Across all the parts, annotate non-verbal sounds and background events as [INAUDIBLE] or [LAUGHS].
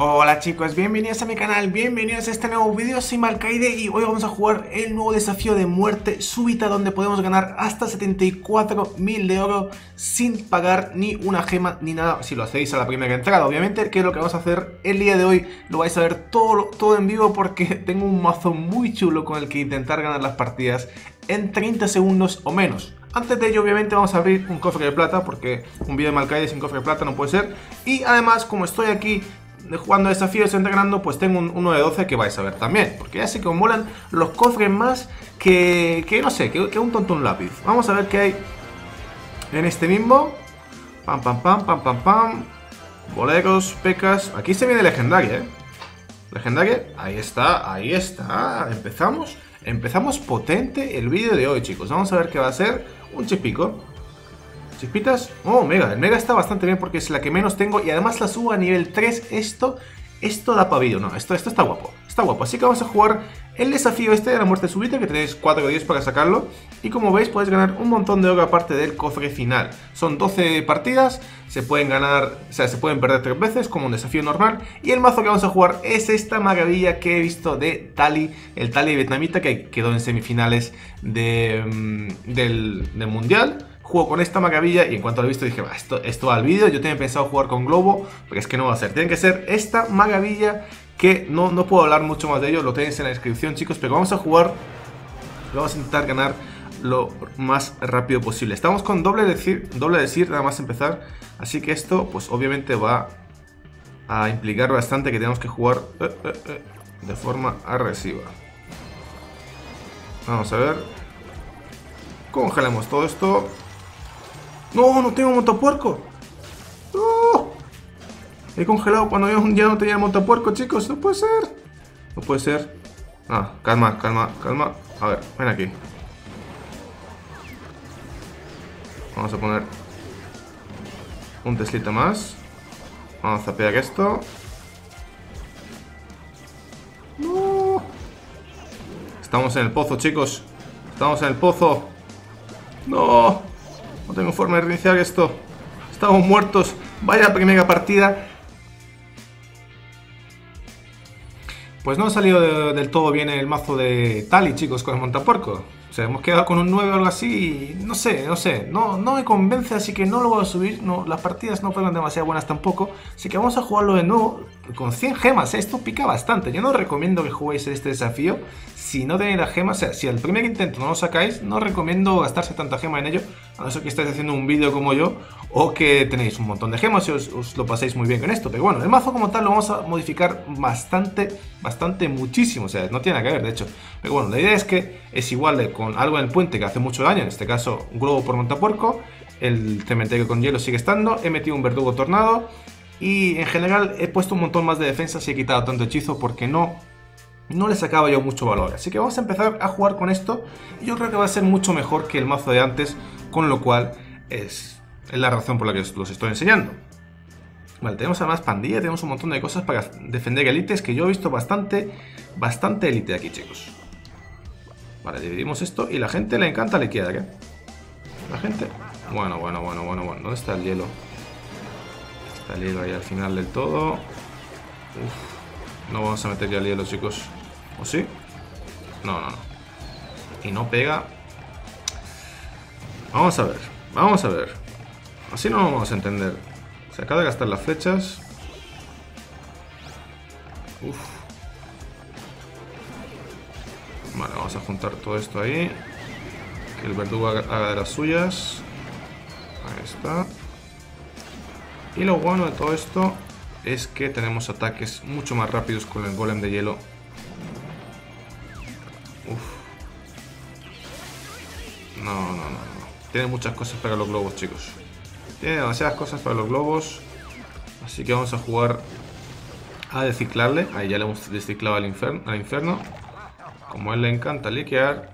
Hola chicos, bienvenidos a mi canal, bienvenidos a este nuevo vídeo, soy Malkaide y hoy vamos a jugar el nuevo desafío de muerte súbita donde podemos ganar hasta 74.000 de oro sin pagar ni una gema ni nada, si lo hacéis a la primera entrada obviamente, que es lo que vamos a hacer el día de hoy, lo vais a ver todo, todo en vivo porque [LAUGHS] tengo un mazo muy chulo con el que intentar ganar las partidas en 30 segundos o menos. Antes de ello, obviamente, vamos a abrir un cofre de plata, porque un vídeo de Malkaide sin cofre de plata no puede ser. Y además, como estoy aquí jugando desafíos integrando, pues tengo un, uno de 12 que vais a ver también. Porque ya sé que os molan los cofres más que, que no sé, que, un tonto un lápiz. Vamos a ver qué hay en este mismo. Pam, pam, pam, pam, pam, pam. Boleros, pecas. Aquí se viene legendaria, ¿eh? Legendaria. Ahí está, ahí está. Empezamos. Empezamos potente el vídeo de hoy, chicos. Vamos a ver qué va a ser. Un chispico. Chispitas. Oh, Mega. El Mega está bastante bien porque es la que menos tengo. Y además la subo a nivel 3. Esto, esto da pavillo. No, esto, esto está guapo. Está guapo. Así que vamos a jugar el desafío este de la muerte súbita. Que tenéis 4 días para sacarlo. Y como veis podéis ganar un montón de oro aparte del cofre final. Son 12 partidas. Se pueden ganar, o sea, se pueden perder 3 veces como un desafío normal. Y el mazo que vamos a jugar es esta maravilla que he visto de Tali. El Tali vietnamita que quedó en semifinales de, mm, del, del mundial juego con esta maravilla y en cuanto lo he visto dije, esto, esto va al vídeo, yo tenía pensado jugar con Globo, pero es que no va a ser, tiene que ser esta maravilla que no, no puedo hablar mucho más de ello, lo tenéis en la descripción chicos, pero vamos a jugar, vamos a intentar ganar lo más rápido posible. Estamos con doble decir, doble decir nada más empezar, así que esto pues obviamente va a implicar bastante que tenemos que jugar eh, eh, eh, de forma agresiva. Vamos a ver. Congelemos todo esto. No, no tengo montapuerco. No. He congelado cuando ya no tenía montapuerco, chicos. No puede ser. No puede ser. Ah, calma, calma, calma. A ver, ven aquí. Vamos a poner un Teslita más. Vamos a pegar esto. No. Estamos en el pozo, chicos. Estamos en el pozo. No. No tengo forma de reiniciar esto. Estamos muertos. Vaya primera partida. Pues no ha salido del todo bien el mazo de Tali, chicos, con el montapuerco. O sea, hemos quedado con un 9 o algo así. no sé, no sé. No, no me convence, así que no lo voy a subir. No, las partidas no fueron demasiado buenas tampoco. Así que vamos a jugarlo de nuevo con 100 gemas. Esto pica bastante. Yo no recomiendo que juguéis este desafío si no tenéis las gemas. O sea, si al primer intento no lo sacáis, no recomiendo gastarse tanta gema en ello. A no ser que estéis haciendo un vídeo como yo o que tenéis un montón de gemas y os, lo paséis muy bien con esto. Pero bueno, el mazo como tal lo vamos a modificar bastante, bastante, muchísimo. O sea, no tiene nada que ver, de hecho. Pero bueno, la idea es que es igual de con algo en el puente que hace mucho daño, en este caso un globo por montapuerco. El cementerio con hielo sigue estando. He metido un verdugo tornado. Y en general he puesto un montón más de defensa y he quitado tanto hechizo porque no, no le sacaba yo mucho valor. Así que vamos a empezar a jugar con esto. Y yo creo que va a ser mucho mejor que el mazo de antes. Con lo cual es, es la razón por la que os los estoy enseñando. Vale, tenemos además pandilla, tenemos un montón de cosas para defender élites que yo he visto bastante, bastante élite aquí, chicos. Vale, dividimos esto y la gente le encanta liquidar, ¿qué? La gente... Bueno, bueno, bueno, bueno, bueno. ¿Dónde está el hielo? Está ahí al final del todo. No vamos a meter ya el hielo, chicos. ¿O sí? No, no, no. Y no pega. Vamos a ver. Vamos a ver. Así no vamos a entender. Se acaba de gastar las flechas. Uf. Vale, vamos a juntar todo esto ahí. Que el verdugo haga de las suyas. Ahí está. Y lo bueno de todo esto es que tenemos ataques mucho más rápidos con el golem de hielo. Uf. No, no, no, no. Tiene muchas cosas para los globos, chicos. Tiene demasiadas cosas para los globos. Así que vamos a jugar a deciclarle. Ahí ya le hemos desciclado al, inferno, al infierno. Como a él le encanta liquear.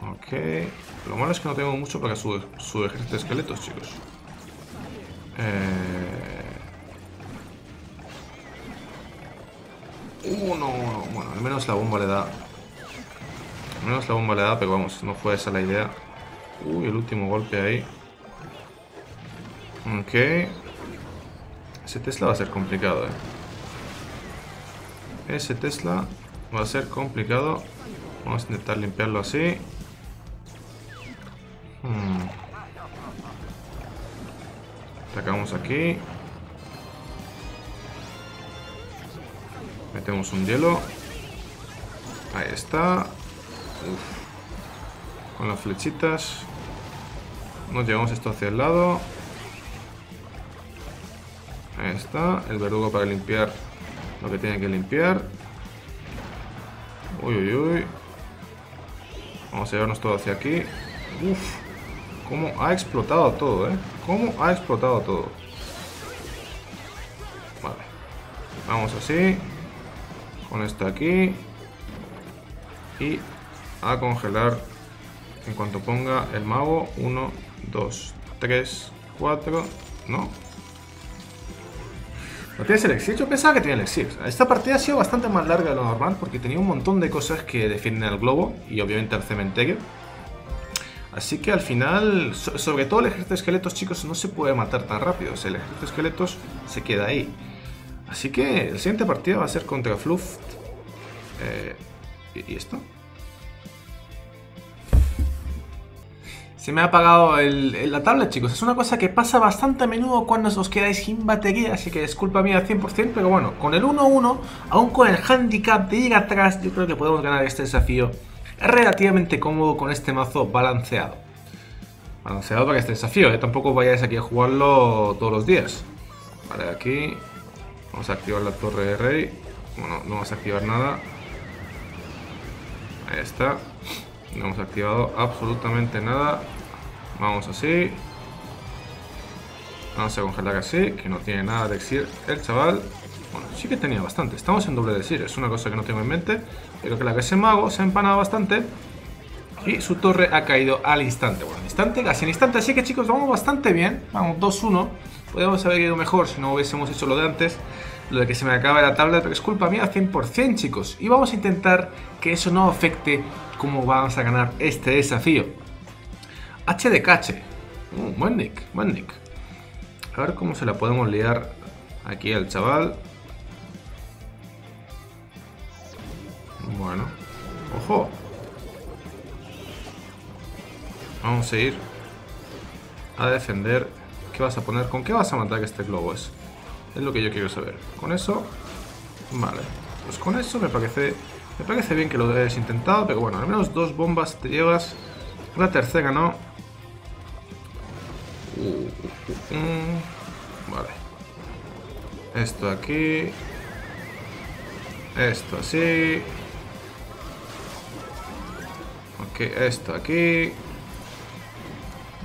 Ok. Lo malo es que no tengo mucho para su, su ejército de esqueletos, chicos. Eh... Uh, no, Bueno, al menos la bomba le da. Al menos la bomba le da, pero vamos, no fue esa la idea. Uy, el último golpe ahí. Ok. Ese Tesla va a ser complicado, eh. Ese Tesla va a ser complicado. Vamos a intentar limpiarlo así. Hmm. Atacamos aquí. Metemos un hielo. Ahí está. Con las flechitas. Nos llevamos esto hacia el lado. Ahí está. El verdugo para limpiar lo que tiene que limpiar. Uy, uy, uy. Vamos a llevarnos todo hacia aquí. Uf. Cómo ha explotado todo, ¿eh? Cómo ha explotado todo. Vale. Vamos así. Con esto aquí. Y a congelar en cuanto ponga el mago. 1, 2, 3, 4. No. ¿No tienes elixir? Yo pensaba que tenía elixir. Esta partida ha sido bastante más larga de lo normal porque tenía un montón de cosas que defienden el globo y obviamente el cementerio. Así que al final, sobre todo el ejército de esqueletos, chicos, no se puede matar tan rápido. El ejército de esqueletos se queda ahí. Así que el siguiente partido va a ser contra Fluff. Eh, ¿Y esto? Se me ha apagado la tablet, chicos. Es una cosa que pasa bastante a menudo cuando os quedáis sin batería, así que es culpa mía al 100%, pero bueno, con el 1-1, aún con el handicap de ir atrás, yo creo que podemos ganar este desafío relativamente cómodo con este mazo balanceado. Balanceado para este desafío, ¿eh? tampoco vayáis aquí a jugarlo todos los días. Vale, aquí vamos a activar la torre de rey. Bueno, no vamos a activar nada. Ahí está. No hemos activado absolutamente nada. Vamos así. Vamos a congelar así, que no tiene nada de exir el chaval. Bueno, sí que tenía bastante. Estamos en doble de exir, es una cosa que no tengo en mente. Pero que la que ese mago se ha empanado bastante. Y su torre ha caído al instante. Bueno, al instante, casi al instante. Así que chicos, vamos bastante bien. Vamos 2-1. Podríamos haber ido mejor si no hubiésemos hecho lo de antes. Lo de que se me acaba la tabla, pero es culpa mía al 100%, chicos. Y vamos a intentar que eso no afecte cómo vamos a ganar este desafío. H de cache. Uh, buen nick, buen nick. A ver cómo se la podemos liar aquí al chaval. Bueno. ¡Ojo! Vamos a ir a defender. ¿Qué vas a poner? ¿Con qué vas a matar este globo es? Es lo que yo quiero saber. Con eso... Vale. Pues con eso me parece... Me parece bien que lo hayas intentado, pero bueno, al menos dos bombas te llevas. La tercera no. Uh, uh, uh, vale. Esto aquí. Esto así. Ok, esto aquí.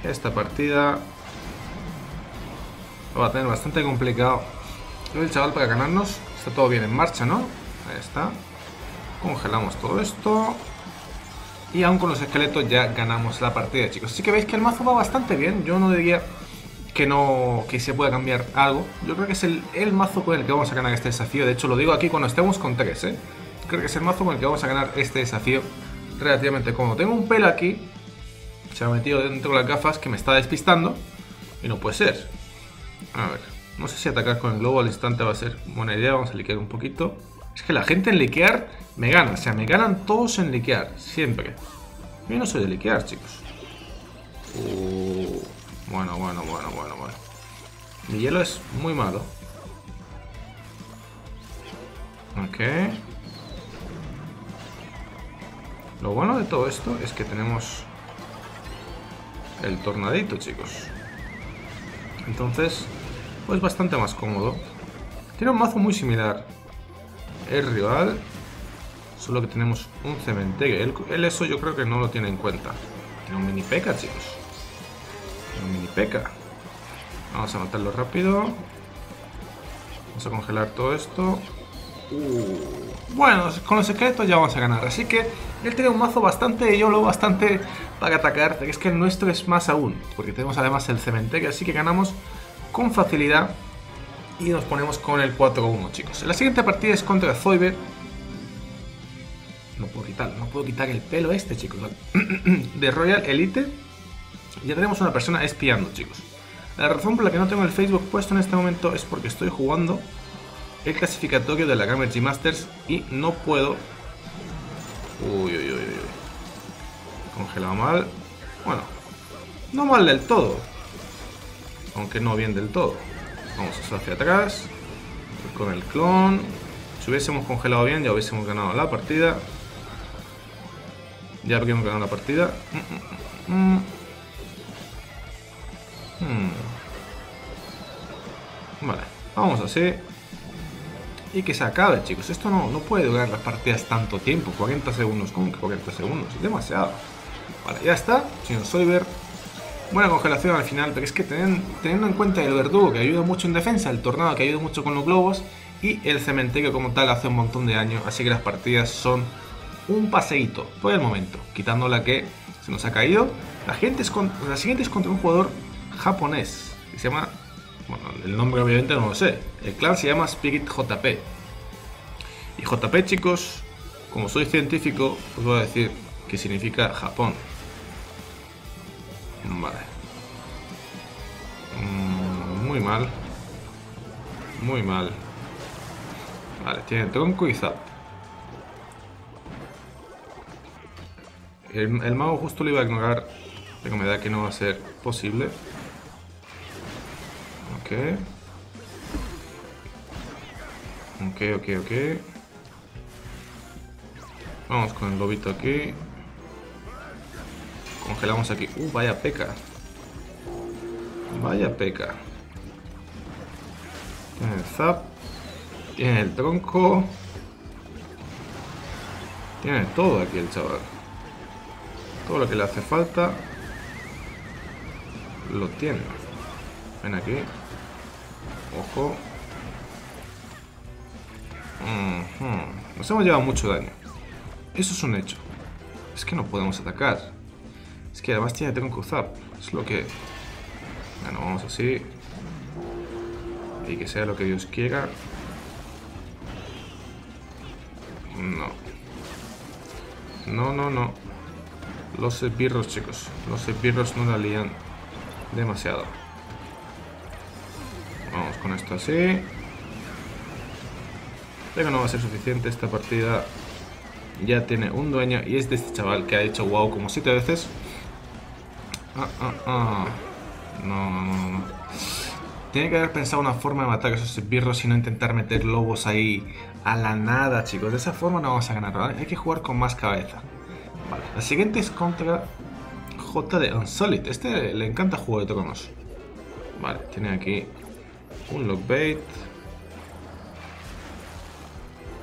Esta partida lo va a tener bastante complicado el chaval para ganarnos. Está todo bien en marcha, ¿no? Ahí está. Congelamos todo esto. Y aún con los esqueletos ya ganamos la partida, chicos. Así que veis que el mazo va bastante bien. Yo no diría que no que se pueda cambiar algo. Yo creo que es el, mazo con el que vamos a ganar este desafío. De hecho, lo digo aquí cuando estemos con 3, ¿eh? Creo que es el mazo con el que vamos a ganar este desafío relativamente cómodo. Tengo un pelo aquí. Se ha metido dentro de las gafas que me está despistando. Y no puede ser. A ver. No sé si atacar con el globo al instante va a ser buena idea. Vamos a liquear un poquito. Es que la gente en liquear me gana. O sea, me ganan todos en liquear. Siempre. Yo no soy de liquear, chicos. Uh, bueno, bueno, bueno, bueno, bueno. Mi hielo es muy malo. Ok. Lo bueno de todo esto es que tenemos el tornadito, chicos. Entonces, pues bastante más cómodo. Tiene un mazo muy similar. El rival, solo que tenemos un cementerio. Él, eso yo creo que no lo tiene en cuenta. Tiene un mini peca, chicos. Tiene un mini peca. Vamos a matarlo rápido. Vamos a congelar todo esto. Uh. Bueno, con los secretos ya vamos a ganar. Así que él tiene un mazo bastante YOLO, bastante para atacar. Es que el nuestro es más aún. Porque tenemos además el cementerio. Así que ganamos con facilidad y nos ponemos con el 4-1, chicos. La siguiente partida es contra Zoiber. No puedo quitar, no puedo quitar el pelo este, chicos. [CLEARS THROAT] De Royal Elite. Ya tenemos una persona espiando, chicos. La razón por la que no tengo el Facebook puesto en este momento es porque estoy jugando el clasificatorio de la Gamer G Masters y no puedo... Uy, uy, uy, uy. Congelado mal. Bueno, no mal del todo. Aunque no bien del todo. Vamos hacia atrás. Con el clon. Si hubiésemos congelado bien ya hubiésemos ganado la partida. Ya habríamos ganado la partida. Mm, mm, mm, Hmm. Vale, vamos así. Y que se acabe, chicos. Esto no, no puede durar las partidas tanto tiempo. 40 segundos. ¿Cómo que 40 segundos? Es demasiado. Vale, ya está. Señor Soyber. Buena congelación al final, pero es que teniendo, en cuenta el verdugo que ayuda mucho en defensa, el tornado que ayuda mucho con los globos y el cementerio como tal hace un montón de daño, así que las partidas son un paseíto por el momento, quitando la que se nos ha caído. La, gente es la siguiente es contra un jugador japonés que se llama, bueno, el nombre obviamente no lo sé, el clan se llama Spirit JP. Y JP chicos, como soy científico, os voy a decir que significa Japón. Vale. Mm, muy mal. Muy mal. Vale, tiene tronco y zap. El, el mago justo lo iba a ignorar, pero me da que no va a ser posible. Ok. Ok, ok, ok. Vamos con el lobito aquí. Congelamos aquí. Uh, vaya peca. Vaya peca. Tiene el zap. Tiene el tronco. Tiene todo aquí el chaval. Todo lo que le hace falta. Lo tiene. Ven aquí. Ojo. Nos hemos llevado mucho daño. Eso es un hecho. Es que no podemos atacar. Es que además tiene un Zap. Es lo que... Bueno, vamos así. Y que sea lo que Dios quiera. No. No, no, no. Los esbirros, chicos. Los esbirros no la lían demasiado. Con esto así. Pero no va a ser suficiente. Esta partida ya tiene un dueño y es de este chaval que ha hecho wow como siete veces. Ah, ah, ah. No, no, no, no. Tiene que haber pensado una forma de matar a esos esbirros y no intentar meter lobos ahí a la nada, chicos. De esa forma no vamos a ganar. Hay que jugar con más cabeza. La siguiente es contra J de Unsolid. Este le encanta jugar de tronos. Vale, tiene aquí un lockbait.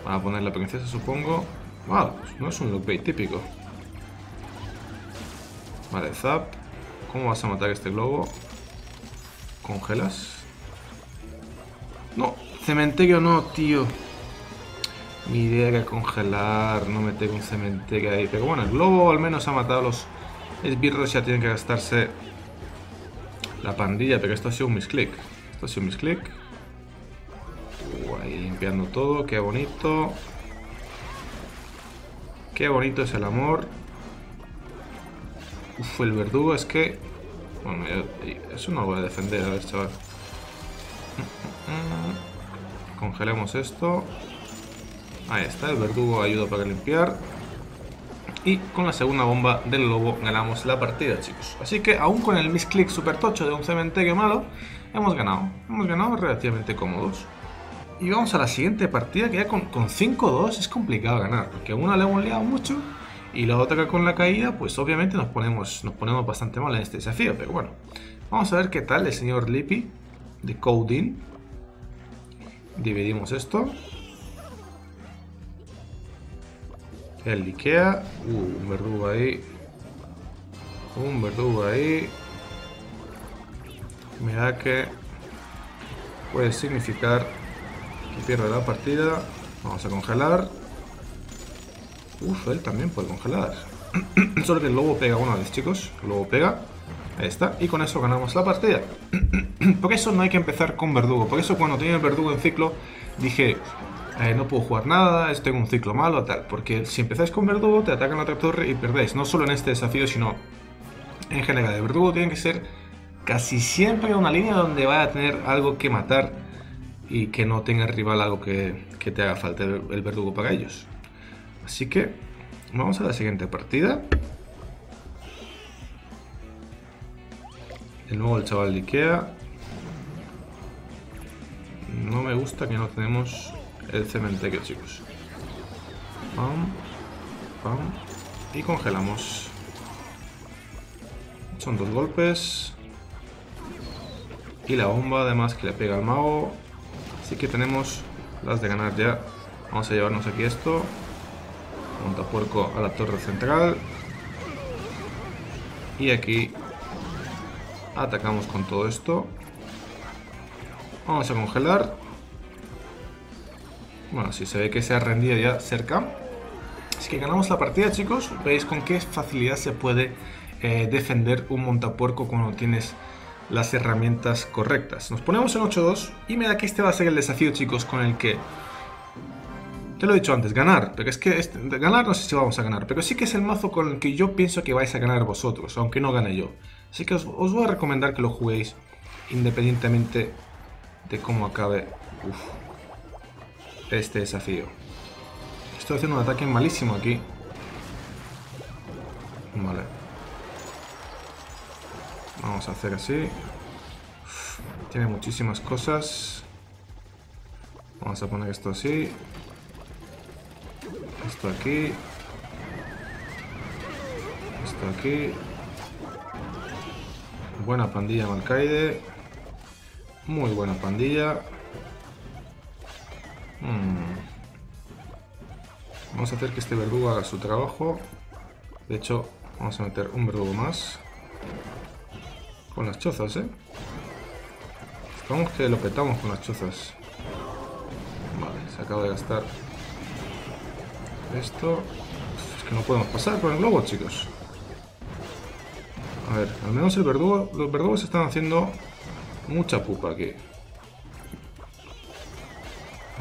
Vamos a poner la princesa, supongo. Wow, no es un lockbait típico. Vale, zap. ¿Cómo vas a matar este globo? ¿Congelas? No, cementerio no, tío. Mi idea era congelar, no meter un cementerio ahí. Pero bueno, el globo al menos ha matado a los esbirros. Ya tienen que gastarse la pandilla. Pero esto ha sido un misclick. Esto ha sido un misclick. Uh, ahí limpiando todo, qué bonito. Qué bonito es el amor. Uf, el verdugo es que... Bueno, eso no lo voy a defender, a ver, chaval. Congelemos esto. Ahí está, el verdugo ayuda para limpiar. Y con la segunda bomba del lobo ganamos la partida, chicos. Así que aún con el misclick super tocho de un cementerio malo, hemos ganado. Hemos ganado relativamente cómodos. Y vamos a la siguiente partida que ya con, con 5-2 es complicado ganar. Porque a una le hemos liado mucho y la otra con la caída, pues obviamente nos ponemos, nos ponemos bastante mal en este desafío. Pero bueno, vamos a ver qué tal el señor Lippy de Coding. Dividimos esto. El Ikea. Uh, un verdugo ahí. Un verdugo ahí. Mira que puede significar que pierda la partida. Vamos a congelar. Uf, él también puede congelar. [CLEARS THROAT] Solo que el lobo pega una vez, chicos. El lobo pega. Ahí está. Y con eso ganamos la partida. [CLEARS THROAT] Por eso no hay que empezar con verdugo. Por eso cuando tenía el verdugo en ciclo, dije... Eh, no puedo jugar nada, estoy en un ciclo malo, tal. Porque si empezáis con verdugo, te atacan a otra torre y perdéis. No solo en este desafío, sino en general. El verdugo tiene que ser casi siempre una línea donde vaya a tener algo que matar y que no tenga el rival algo que, que te haga falta el verdugo para ellos. Así que vamos a la siguiente partida. De nuevo el chaval de Ikea. No me gusta que no tenemos el cementerio, chicos. Pam, pam, y congelamos. Son dos golpes. Y la bomba además que le pega al mago. Así que tenemos las de ganar ya. Vamos a llevarnos aquí esto. Montapuerco a la torre central. Y aquí atacamos con todo esto. Vamos a congelar. Bueno, si se ve que se ha rendido ya cerca. Así que ganamos la partida, chicos. Veis con qué facilidad se puede eh, defender un montapuerco cuando tienes las herramientas correctas. Nos ponemos en 8-2 y me da que este va a ser el desafío, chicos, con el que... Te lo he dicho antes, ganar, pero es que este, ganar no sé si vamos a ganar, pero sí que es el mazo con el que yo pienso que vais a ganar vosotros, aunque no gane yo. Así que os, voy a recomendar que lo juguéis independientemente de cómo acabe este desafío. Estoy haciendo un ataque malísimo aquí. Vale. Vamos a hacer así. Tiene muchísimas cosas. Vamos a poner esto así. Esto aquí. Esto aquí. Buena pandilla Malcaide. Muy buena pandilla. Hmm. Vamos a hacer que este verdugo haga su trabajo. De hecho, vamos a meter un verdugo más. Con las chozas, ¿eh? Vamos que lo petamos con las chozas. Vale, se acaba de gastar esto. Es que no podemos pasar con el globo, chicos. A ver, al menos el verdugo, los verdugos están haciendo mucha pupa aquí.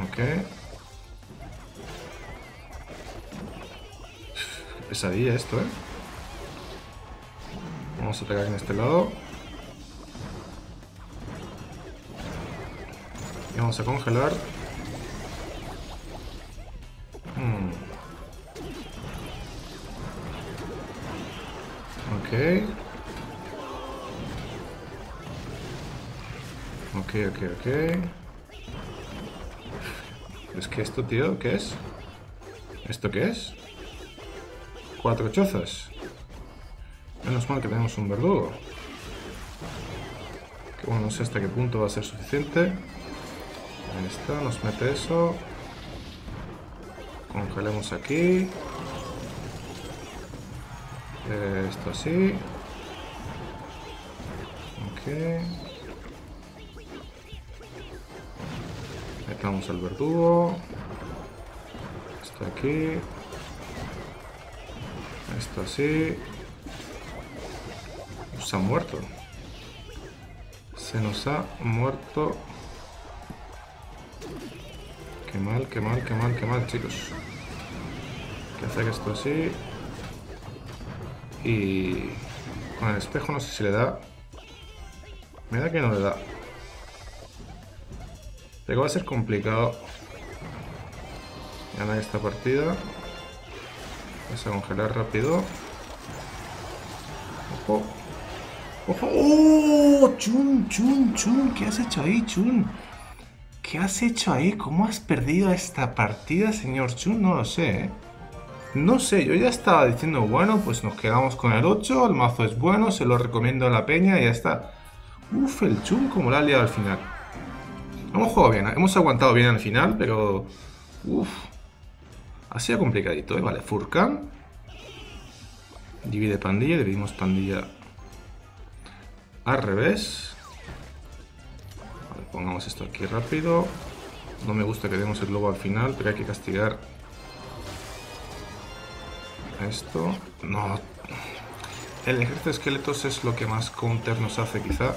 Ok. Qué pesadilla esto, ¿eh? Vamos a pegar en este lado. Y vamos a congelar. Hmm. Ok. Ok, ok. Es que esto, tío, ¿qué es? ¿Esto qué es? Cuatro chozas. Menos mal que tenemos un verdugo. Que bueno, no sé hasta qué punto va a ser suficiente. Ahí está, nos mete eso. Congelemos aquí. Esto así. Ok. Metamos el verdugo. Esto aquí. Esto así. Se ha muerto. Se nos ha muerto. Qué mal, qué mal, qué mal, qué mal, chicos. Hay que esto así. Y con el espejo no sé si le da. Me da que no le da. Va a ser complicado ganar esta partida. Vamos a congelar rápido. Ojo. ¡Ojo! ¡Oh! ¡Chun, chun, chun! ¿Qué has hecho ahí, chun? ¿Qué has hecho ahí? ¿Cómo has perdido esta partida, señor chun? No lo sé, ¿eh? No sé, yo ya estaba diciendo, bueno, pues nos quedamos con el 8, el mazo es bueno, se lo recomiendo a la peña y ya está. Uf, el chun como la ha liado al final. Hemos jugado bien, hemos aguantado bien al final, pero... Uf. Ha sido complicadito, ¿eh? Vale, Furkan. Divide pandilla, dividimos pandilla al revés. Vale, pongamos esto aquí rápido. No me gusta que demos el globo al final, pero hay que castigar esto. No. El ejército de esqueletos es lo que más counter nos hace quizá.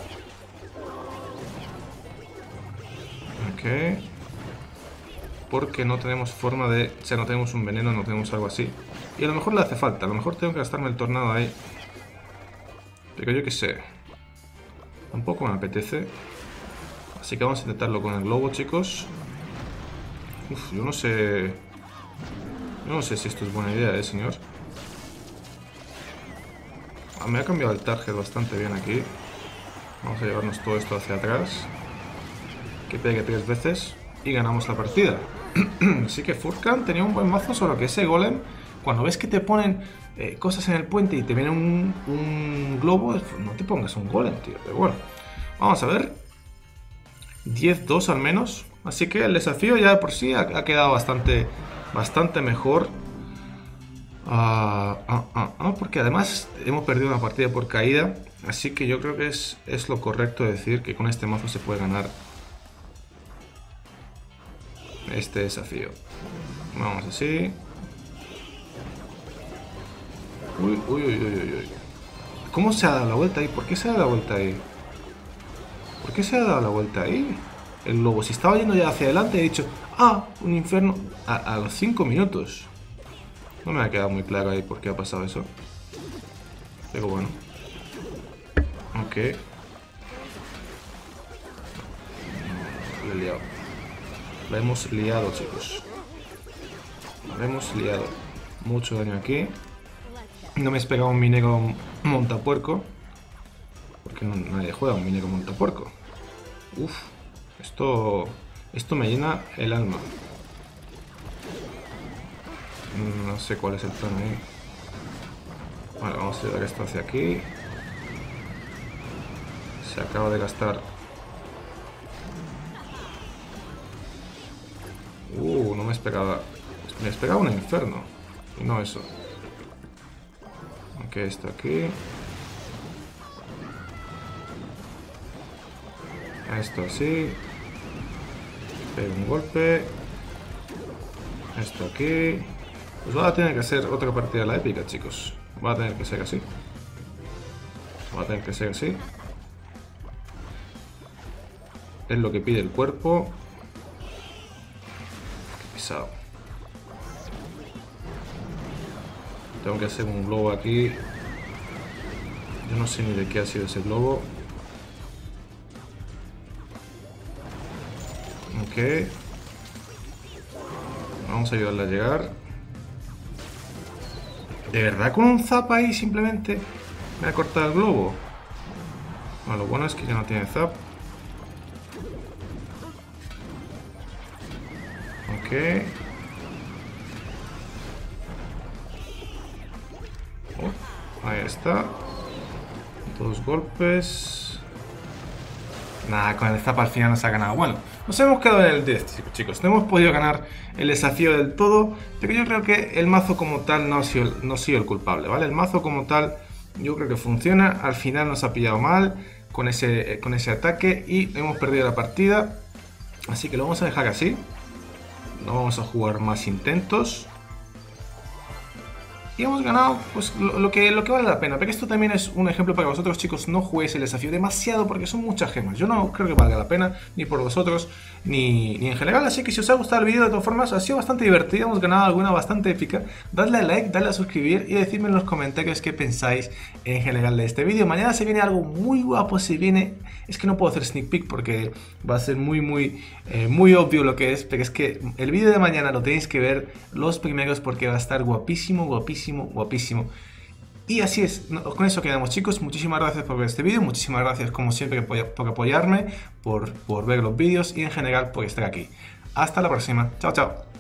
Porque no tenemos forma de... O sea, no tenemos un veneno, no tenemos algo así. Y a lo mejor le hace falta. A lo mejor tengo que gastarme el tornado ahí. Pero yo qué sé. Tampoco me apetece. Así que vamos a intentarlo con el globo, chicos. Uf, yo no sé... Yo no sé si esto es buena idea, eh, señor. Ah, me ha cambiado el target bastante bien aquí. Vamos a llevarnos todo esto hacia atrás. Que pegue tres veces. Y ganamos la partida. [CLEARS THROAT] Así que Furkan tenía un buen mazo, solo que ese golem, cuando ves que te ponen eh, cosas en el puente y te viene un, un globo, no te pongas un golem, tío. Pero bueno, vamos a ver. 10-2 al menos. Así que el desafío ya por sí ha, quedado bastante, bastante mejor. Ah, porque además hemos perdido una partida por caída. Así que yo creo que es, es lo correcto decir que con este mazo se puede ganar este desafío. Vamos así. Uy, uy, uy, uy, uy. ¿Cómo se ha dado la vuelta ahí? ¿Por qué se ha dado la vuelta ahí? ¿Por qué se ha dado la vuelta ahí? El lobo, si estaba yendo ya hacia adelante, he dicho, ah, un infierno a, los 5 minutos. No me ha quedado muy claro ahí por qué ha pasado eso. Pero bueno. Ok. Le he liado. La hemos liado, chicos. La hemos liado. Mucho daño aquí. No me he esperado un minero montapuerco. Porque nadie juega un minero montapuerco. Uf. Esto... Esto me llena el alma. No sé cuál es el plan ahí. Vale, vamos a llevar esto hacia aquí. Se acaba de gastar Uh, no me esperaba. Me esperaba un inferno. Y no eso. Ok, esto aquí. Esto así. Pego un golpe. Esto aquí. Pues va a tener que hacer otra partida de la épica, chicos. Va a tener que ser así. Va a tener que ser así. Es lo que pide el cuerpo. Tengo que hacer un globo aquí. Yo no sé ni de qué ha sido ese globo. Ok. Vamos a ayudarle a llegar. ¿De verdad con un zap ahí simplemente me ha cortado el globo? Bueno, lo bueno es que ya no tiene zap. Oh, ahí está. Dos golpes. Nada, con el zap al final nos ha ganado. Bueno, nos hemos quedado en el 10, chicos. No hemos podido ganar el desafío del todo, pero yo creo que el mazo como tal no ha sido, no el culpable, ¿vale? El mazo como tal yo creo que funciona. Al final nos ha pillado mal con ese, con ese ataque y hemos perdido la partida. Así que lo vamos a dejar así no vamos a jugar más intentos. Y hemos ganado pues, lo, que, lo que vale la pena. Pero esto también es un ejemplo para vosotros, chicos, no juguéis el desafío demasiado porque son muchas gemas. Yo no creo que valga la pena, ni por vosotros, ni, ni en general. Así que si os ha gustado el vídeo, de todas formas, ha sido bastante divertido. Hemos ganado alguna bastante épica. Dadle a like, dadle a suscribir y decidme en los comentarios qué pensáis en general de este vídeo. Mañana se viene algo muy guapo. Se viene... Es que no puedo hacer sneak peek porque va a ser muy, muy, eh, muy obvio lo que es. Pero es que el vídeo de mañana lo tenéis que ver los primeros porque va a estar guapísimo, guapísimo guapísimo, Y así es, con eso quedamos chicos, muchísimas gracias por ver este vídeo, muchísimas gracias como siempre por apoyarme, por ver los vídeos y en general por estar aquí. Hasta la próxima, chao chao.